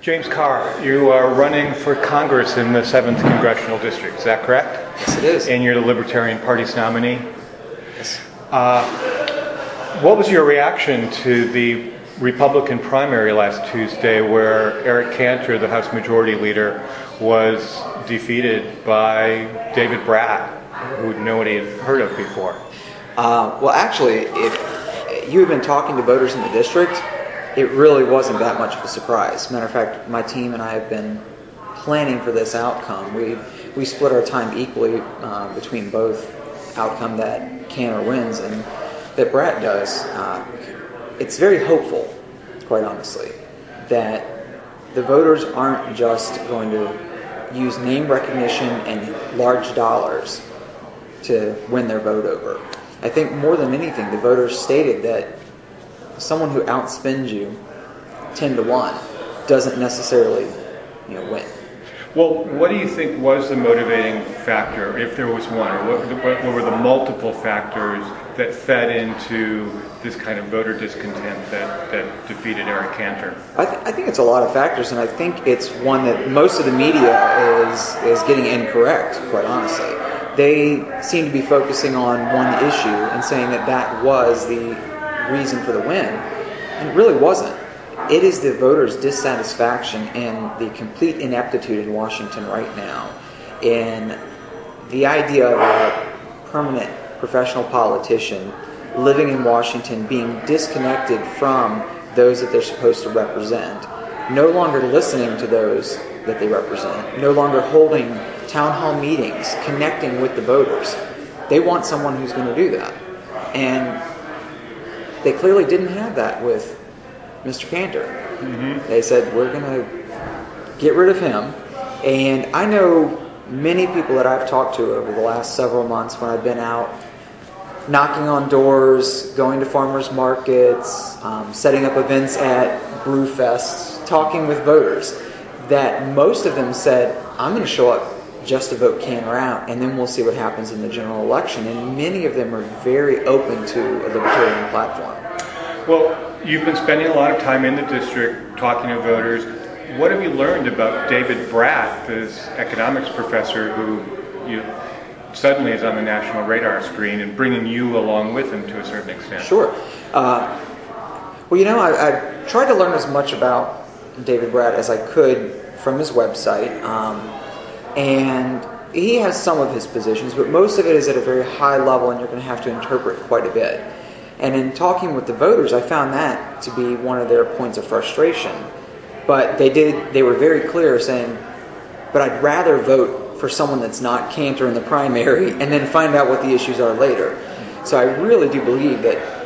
James Carr, you are running for Congress in the 7th Congressional District, is that correct? Yes, it is. And you're the Libertarian Party's nominee? Yes. What was your reaction to the Republican primary last Tuesday where Eric Cantor, the House Majority Leader, was defeated by David Brat, who nobody had heard of before? Uh, well, actually, if you had been talking to voters in the district, it really wasn't that much of a surprise. Matter of fact, my team and I have been planning for this outcome. We we split our time equally uh, between both outcome that Cantor wins and that Brat does. Uh, it's very hopeful, quite honestly, that the voters aren't just going to use name recognition and large dollars to win their vote over. I think more than anything, the voters stated that someone who outspends you 10 to 1 doesn't necessarily you know, win. Well, what do you think was the motivating factor, if there was one, or what, what, what were the multiple factors that fed into this kind of voter discontent that, that defeated Eric Cantor? I, th- I think it's a lot of factors, and I think it's one that most of the media is is getting incorrect. Quite honestly, they seem to be focusing on one issue and saying that that was the reason for the win, and it really wasn't. It is the voters' dissatisfaction and the complete ineptitude in Washington right now, in the idea of a permanent professional politician living in Washington being disconnected from those that they're supposed to represent, no longer listening to those that they represent, no longer holding town hall meetings, connecting with the voters. They want someone who's going to do that. And they clearly didn't have that with Mr. Cantor. Mm-hmm. They said, we're going to get rid of him. And I know many people that I've talked to over the last several months when I've been out knocking on doors, going to farmers markets, um, setting up events at Brewfest, talking with voters, that most of them said, I'm going to show up just to vote Cantor out, and then we'll see what happens in the general election. And many of them are very open to a libertarian platform. Well, you've been spending a lot of time in the district talking to voters. What have you learned about David Brat, this economics professor who you suddenly is on the national radar screen and bringing you along with him to a certain extent? Sure. Uh, well, you know, I, I, tried to learn as much about David Brat as I could from his website. Um, and he has some of his positions, but most of it is at a very high level, and you're going to have to interpret quite a bit. And in talking with the voters, I found that to be one of their points of frustration. But they did; they were very clear, saying, "But I'd rather vote for someone that's not Cantor in the primary, and then find out what the issues are later." So I really do believe that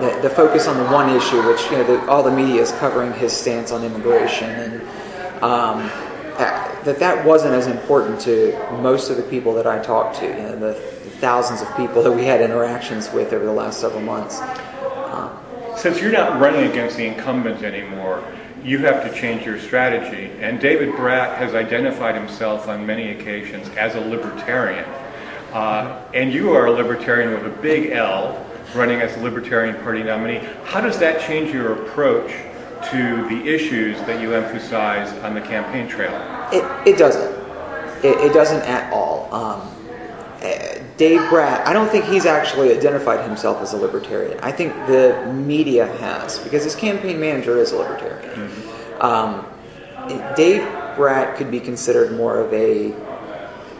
the, the focus on the one issue, which you know, the, all the media is covering his stance on immigration, and um, that that wasn't as important to most of the people that I talked to. You know, the, the thousands of people that we had interactions with over the last several months. Uh, Since you're not running against the incumbent anymore, you have to change your strategy. And David Brat has identified himself on many occasions as a libertarian. Uh, and you are a libertarian with a big L, running as a Libertarian Party nominee. How does that change your approach to the issues that you emphasize on the campaign trail? It, it doesn't. It, it doesn't at all. Um, eh, Dave Brat, I don't think he's actually identified himself as a libertarian. I think the media has, because his campaign manager is a libertarian. Mm-hmm. Um, Dave Brat could be considered more of a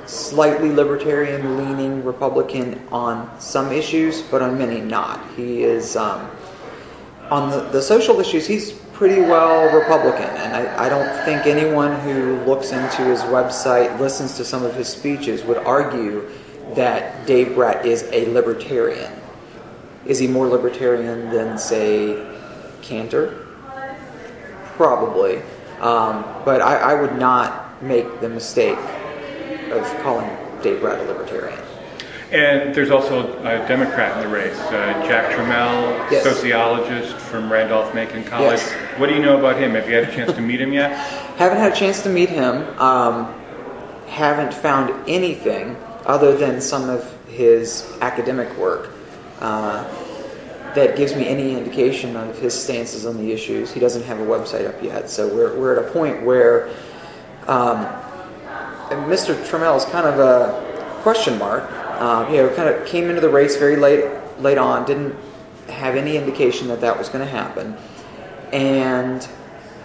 slightly libertarian leaning Republican on some issues, but on many not. He is, um, on the, the social issues, he's pretty well Republican. And I, I don't think anyone who looks into his website, listens to some of his speeches, would argue that Dave Brat is a libertarian. Is he more libertarian than, say, Cantor? Probably. Um, but I, I would not make the mistake of calling Dave Brat a libertarian. And there's also a Democrat in the race, uh, Jack Trammell, yes. sociologist from Randolph-Macon College. Yes. What do you know about him? Have you had a chance to meet him yet? haven't had a chance to meet him. Um, haven't found anything other than some of his academic work. Uh, that gives me any indication of his stances on the issues. He doesn't have a website up yet, so we're, we're at a point where um, Mr. Trammell is kind of a question mark. Um, you know, kind of came into the race very late late on, didn't have any indication that that was going to happen, and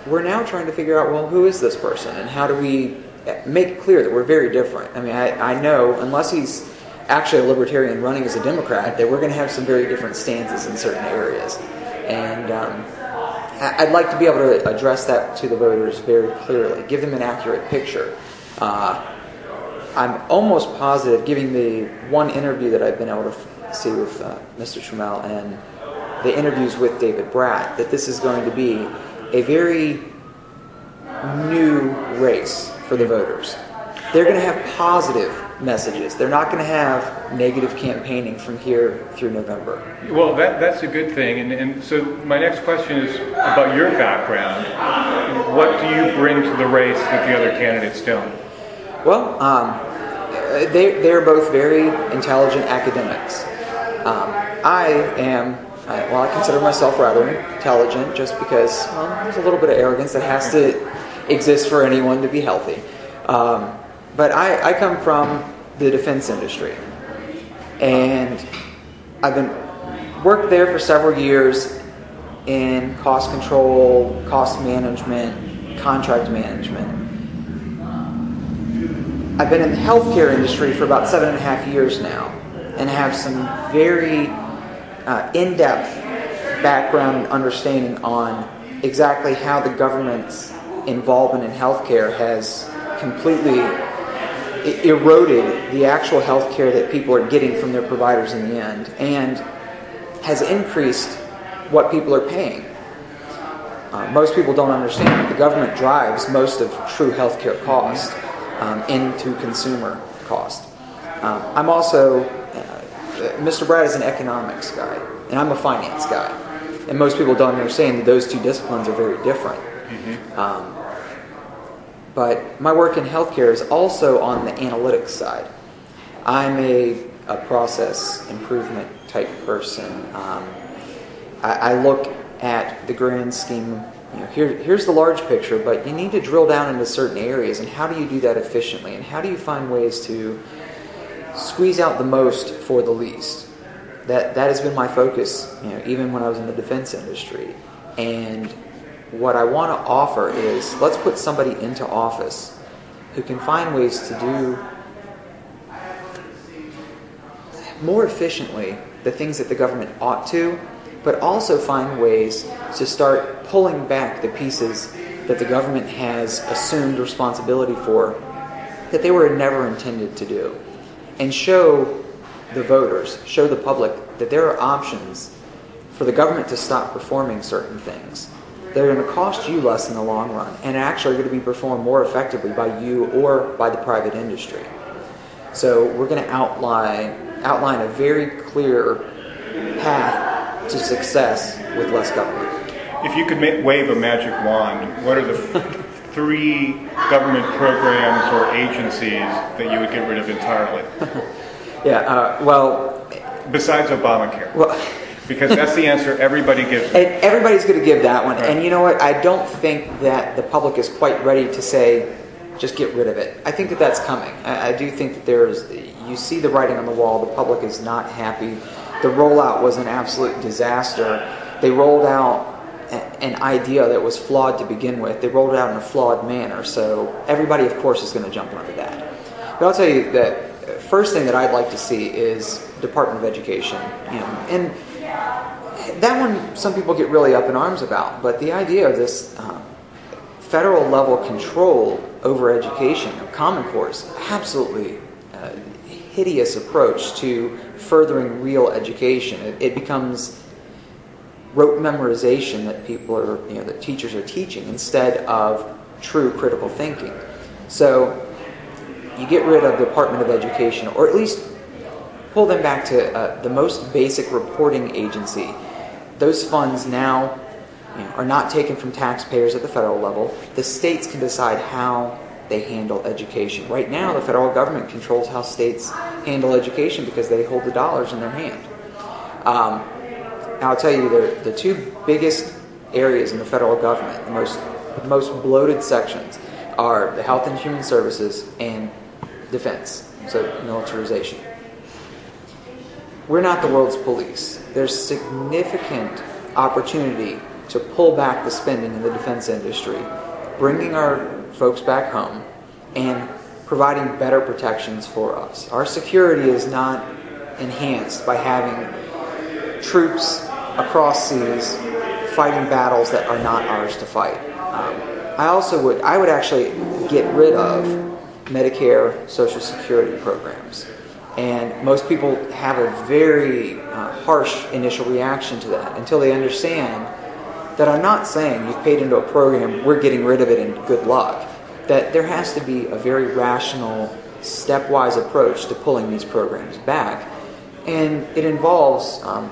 we're now trying to figure out well, who is this person, and how do we make clear that we're very different. I mean, I, I know unless he's actually a libertarian running as a Democrat, that we're going to have some very different stances in certain areas. And um, I'd like to be able to address that to the voters very clearly, give them an accurate picture. Uh, I'm almost positive, giving the one interview that I've been able to see with uh, Mr. Trammell and the interviews with David Brat, that this is going to be a very new race for the voters. They're going to have positive messages. They're not going to have negative campaigning from here through November. Well, that, that's a good thing. And, and so my next question is about your background. What do you bring to the race that the other candidates don't? Well, um, they, they're both very intelligent academics. Um, I am, I, well, I consider myself rather intelligent just because well, there's a little bit of arrogance that has to exist for anyone to be healthy. Um, but I, I come from the defense industry, and I've been worked there for several years in cost control, cost management, contract management. I've been in the healthcare industry for about seven and a half years now, and have some very uh, in-depth background and understanding on exactly how the government's involvement in healthcare has completely eroded the actual health care that people are getting from their providers in the end and has increased what people are paying. Uh, most people don't understand that the government drives most of true healthcare cost um, into consumer cost. Um, I'm also, uh, Mr. Brat is an economics guy, and I'm a finance guy. And most people don't understand that those two disciplines are very different. Mm-hmm. Um, but my work in healthcare is also on the analytics side. I'm a, a process improvement type person. Um, I, I, look at the grand scheme. You know, here, here's the large picture, but you need to drill down into certain areas. And how do you do that efficiently? And how do you find ways to squeeze out the most for the least? That that has been my focus. You know, even when I was in the defense industry, and what I want to offer is let's put somebody into office who can find ways to do more efficiently the things that the government ought to, but also find ways to start pulling back the pieces that the government has assumed responsibility for that they were never intended to do. And show the voters, show the public that there are options for the government to stop performing certain things they're going to cost you less in the long run and actually are going to be performed more effectively by you or by the private industry. So we're going to outline outline a very clear path to success with less government. If you could wave a magic wand, what are the three government programs or agencies that you would get rid of entirely? yeah, uh, well, besides Obamacare. Well, because that's the answer everybody gives. And everybody's going to give that one. Right. And you know what? I don't think that the public is quite ready to say, just get rid of it. I think that that's coming. I, I do think that there's, you see the writing on the wall. The public is not happy. The rollout was an absolute disaster. They rolled out an idea that was flawed to begin with. They rolled it out in a flawed manner. So everybody, of course, is going to jump onto that. But I'll tell you that first thing that I'd like to see is Department of Education. You know, and that one some people get really up in arms about, but the idea of this um, federal level control over education, of Common Core, is absolutely uh, hideous approach to furthering real education. It, it, becomes rote memorization that people are, you know, that teachers are teaching instead of true critical thinking. So you get rid of the Department of Education, or at least pull them back to uh, the most basic reporting agency those funds now you know, are not taken from taxpayers at the federal level. The states can decide how they handle education. Right now, the federal government controls how states handle education because they hold the dollars in their hand. Um, I'll tell you, the, the two biggest areas in the federal government, the most, most bloated sections, are the health and human services and defense, so militarization. We're not the world's police. There's significant opportunity to pull back the spending in the defense industry, bringing our folks back home, and providing better protections for us. Our security is not enhanced by having troops across seas fighting battles that are not ours to fight. Um, I also would I would actually get rid of Medicare Social Security programs. And most people have a very uh, harsh initial reaction to that until they understand that I'm not saying you've paid into a program, we're getting rid of it and good luck. That there has to be a very rational, stepwise approach to pulling these programs back. And it involves, um,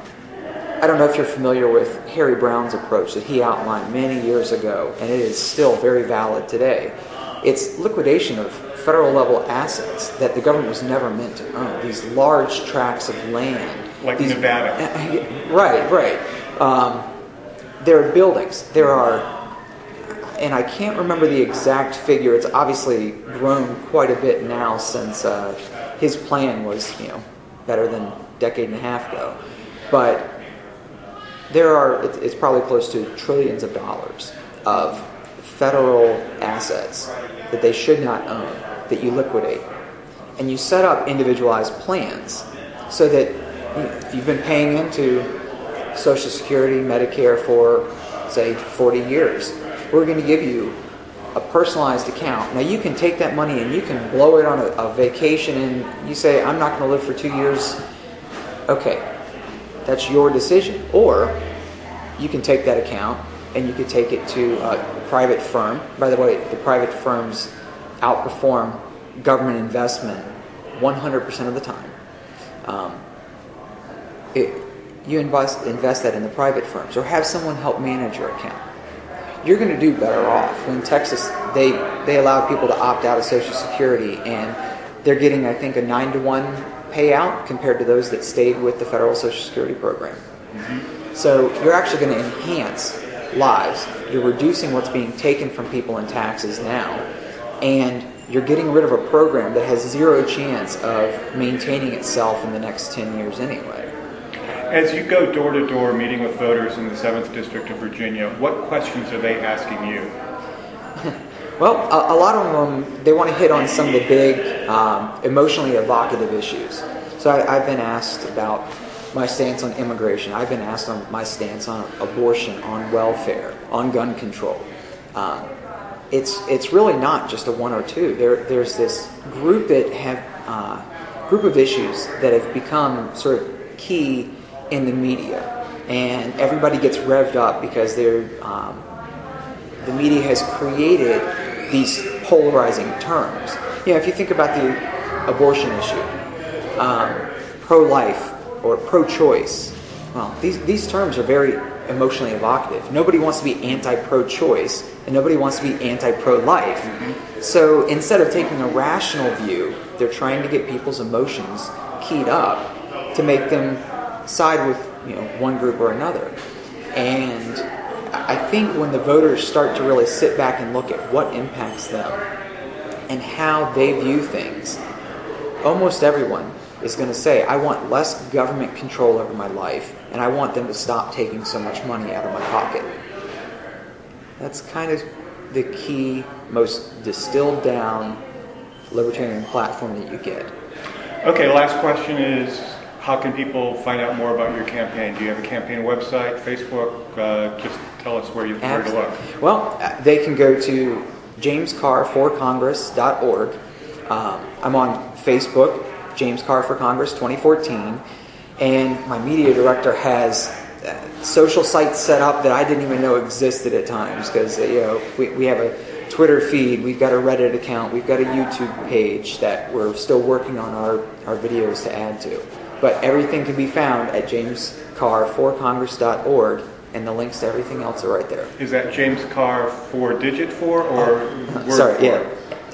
I don't know if you're familiar with Harry Browne's approach that he outlined many years ago, and it is still very valid today. It's liquidation of federal level assets that the government was never meant to own. These large tracts of land. Like these, Nevada. Right, right. Um, there are buildings. There are, and I can't remember the exact figure. It's obviously grown quite a bit now since uh, his plan was, you know, better than a decade and a half ago. But there are, it's probably close to trillions of dollars of federal assets that they should not own that you liquidate. And you set up individualized plans so that if you've been paying into Social Security, Medicare for, say, 40 years, we're going to give you a personalized account. Now, you can take that money and you can blow it on a, a vacation, and you say, I'm not going to live for two years. Okay, that's your decision. Or you can take that account and you could take it to a private firm. By the way, the private firms outperform government investment 100% of the time. Um, it, you invest, invest that in the private firms or have someone help manage your account. You're going to do better off. When Texas, they, they allowed people to opt out of Social Security and they're getting, I think, a 9 to 1 payout compared to those that stayed with the federal Social Security program. Mm-hmm. So you're actually going to enhance lives. You're reducing what's being taken from people in taxes now. And you're getting rid of a program that has zero chance of maintaining itself in the next 10 years anyway. As you go door to door meeting with voters in the 7th District of Virginia, what questions are they asking you? well, a, a, lot of them, they want to hit on some of the big um, emotionally evocative issues. So I, I've been asked about my stance on immigration. I've been asked on my stance on abortion, on welfare, on gun control. Um, it's it's really not just a one or two. There there's this group that have uh, group of issues that have become sort of key in the media, and everybody gets revved up because they're um, the media has created these polarizing terms. You know, if you think about the abortion issue, um, pro-life or pro-choice, well, these these terms are very emotionally evocative. Nobody wants to be anti-pro-choice, and nobody wants to be anti-pro-life. So instead of taking a rational view, they're trying to get people's emotions keyed up to make them side with you know one group or another. And I think when the voters start to really sit back and look at what impacts them and how they view things, almost everyone is going to say, I want less government control over my life, and I want them to stop taking so much money out of my pocket. That's kind of the key, most distilled down libertarian platform that you get. Okay, last question is how can people find out more about your campaign? Do you have a campaign website, Facebook? Uh, just tell us where, you, where to look. Well, uh, they can go to jamescarrforcongress.org. Um, I'm on Facebook, James Carr for Congress 2014, and my media director has uh, social sites set up that I didn't even know existed at times because uh, you know we, we have a Twitter feed, we've got a Reddit account, we've got a YouTube page that we're still working on our, our videos to add to. But everything can be found at jamescarrforcongress.org, and the links to everything else are right there. Is that James Carr for digit for or word Sorry, for? yeah.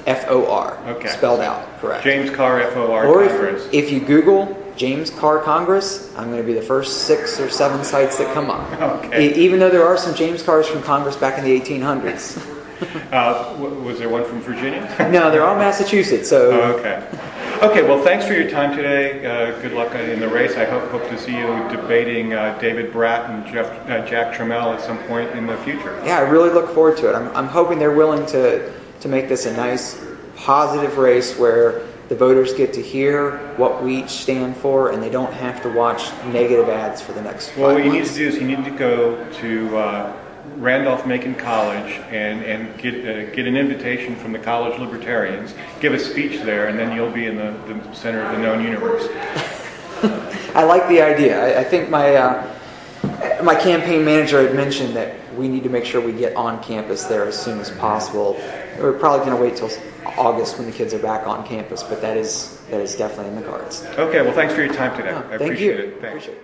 F O R. Okay. Spelled out, correct. James Carr F O R Or if, if you Google James Carr Congress, I'm going to be the first six or seven sites that come up. Okay. E- even though there are some James Carrs from Congress back in the 1800s. Uh, w- was there one from Virginia? no, they're all Massachusetts. So Oh, okay. Okay, well, thanks for your time today. Uh, good luck in the race. I hope, hope to see you debating uh, David Brat and Jeff, uh, Jack Trammell at some point in the future. yeah, I really look forward to it. I'm, I'm hoping they're willing to to make this a nice, positive race where the voters get to hear what we each stand for, and they don't have to watch negative ads for the next. Well, what you need to do is you need to go to uh, Randolph-Macon College and, and get, uh, get an invitation from the college libertarians, give a speech there, and then you'll be in the, the center of the known universe. I like the idea. I, I think my uh, my campaign manager had mentioned that we need to make sure we get on campus there as soon as possible. We're probably going to wait till August when the kids are back on campus, but that is that is definitely in the cards. Okay, well, thanks for your time today. I Thank appreciate you. it. Thanks. Appreciate it.